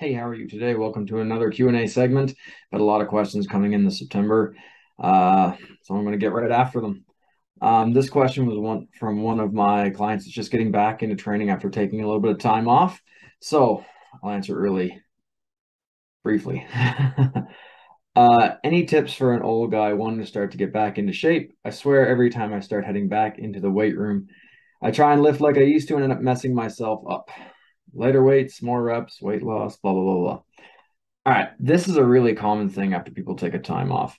Hey, how are you today? Welcome to another Q&A segment. Got a lot of questions coming in this September, uh, so I'm going to get right after them. Um, this question was one from one of my clients that's just getting back into training after taking a little bit of time off. So I'll answer it really briefly. uh, any tips for an old guy wanting to start to get back into shape? I swear every time I start heading back into the weight room, I try and lift like I used to and end up messing myself up. Lighter weights, more reps, weight loss, blah, blah, blah, blah. All right. This is a really common thing after people take a time off.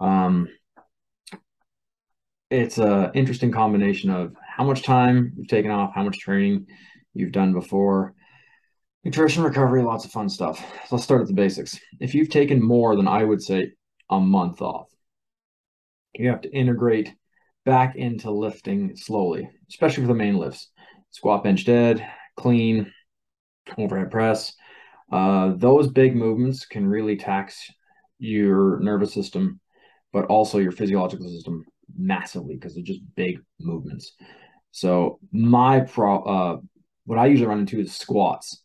Um, it's a interesting combination of how much time you've taken off, how much training you've done before, nutrition recovery, lots of fun stuff. So let's start at the basics. If you've taken more than I would say a month off, you have to integrate back into lifting slowly, especially for the main lifts. Squat, bench, dead, clean, overhead press. Uh, those big movements can really tax your nervous system, but also your physiological system massively because they're just big movements. So my pro, uh, what I usually run into is squats.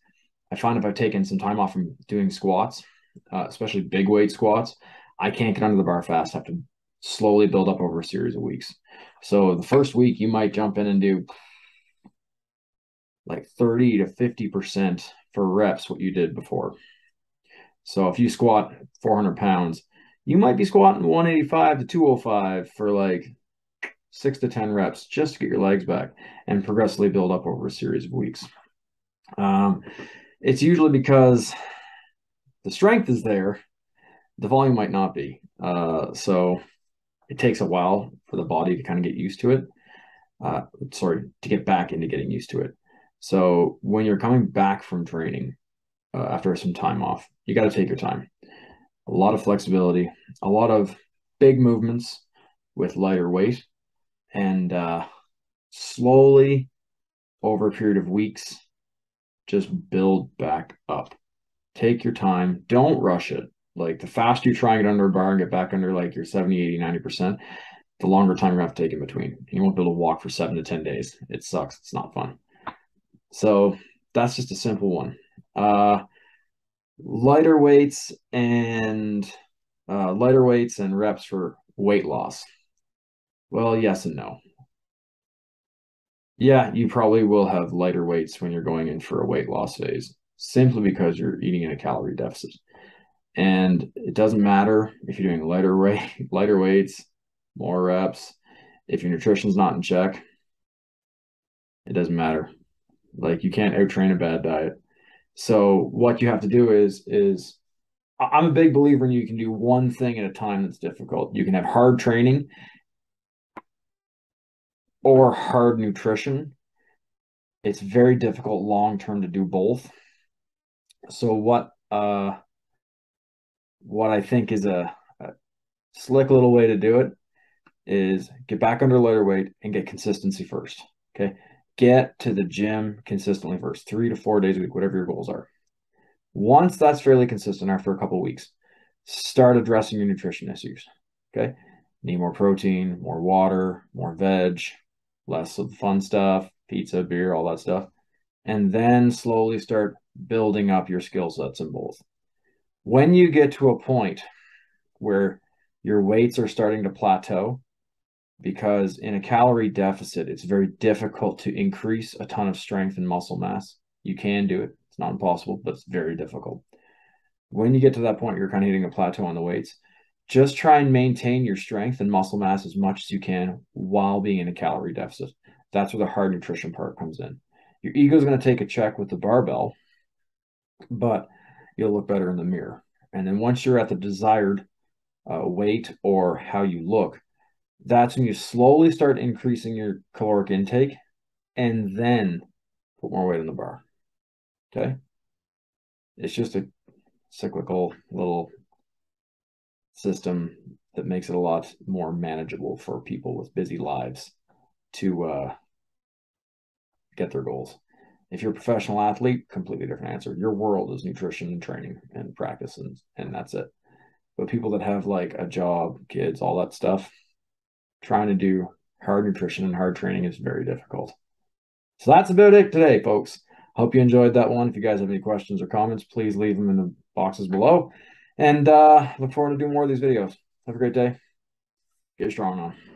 I find if I've taken some time off from doing squats, uh, especially big weight squats, I can't get under the bar fast. I have to slowly build up over a series of weeks. So the first week you might jump in and do like 30 to 50% for reps what you did before. So if you squat 400 pounds, you might be squatting 185 to 205 for like six to 10 reps just to get your legs back and progressively build up over a series of weeks. Um, it's usually because the strength is there, the volume might not be. Uh, so it takes a while for the body to kind of get used to it. Uh, sorry, to get back into getting used to it. So when you're coming back from training uh, after some time off, you got to take your time. A lot of flexibility, a lot of big movements with lighter weight, and uh, slowly over a period of weeks, just build back up. Take your time. Don't rush it. Like the faster you try and get under a bar and get back under like your 70, 80, 90%, the longer time you're going to have to take in between. You won't be able to walk for seven to 10 days. It sucks. It's not fun. So that's just a simple one. Uh, lighter weights and uh, lighter weights and reps for weight loss. Well, yes and no. Yeah, you probably will have lighter weights when you're going in for a weight loss phase, simply because you're eating in a calorie deficit. And it doesn't matter if you're doing lighter weight, lighter weights, more reps. If your nutrition's not in check, it doesn't matter. Like you can't out train a bad diet. So what you have to do is is I'm a big believer in you can do one thing at a time that's difficult. You can have hard training or hard nutrition. It's very difficult long term to do both. So what uh what I think is a, a slick little way to do it is get back under lighter weight and get consistency first. Okay get to the gym consistently first, three to four days a week, whatever your goals are. Once that's fairly consistent after a couple weeks, start addressing your nutrition issues. Okay. Need more protein, more water, more veg, less of the fun stuff, pizza, beer, all that stuff. And then slowly start building up your skill sets in both. When you get to a point where your weights are starting to plateau, because in a calorie deficit, it's very difficult to increase a ton of strength and muscle mass. You can do it, it's not impossible, but it's very difficult. When you get to that point, you're kind of hitting a plateau on the weights. Just try and maintain your strength and muscle mass as much as you can while being in a calorie deficit. That's where the hard nutrition part comes in. Your ego is going to take a check with the barbell, but you'll look better in the mirror. And then once you're at the desired uh, weight or how you look, that's when you slowly start increasing your caloric intake and then put more weight on the bar. Okay. It's just a cyclical little system that makes it a lot more manageable for people with busy lives to uh, get their goals. If you're a professional athlete, completely different answer. Your world is nutrition and training and practice, and, and that's it. But people that have like a job, kids, all that stuff, trying to do hard nutrition and hard training is very difficult. So that's about it today, folks. Hope you enjoyed that one. If you guys have any questions or comments, please leave them in the boxes below. And uh, look forward to doing more of these videos. Have a great day. Get strong on.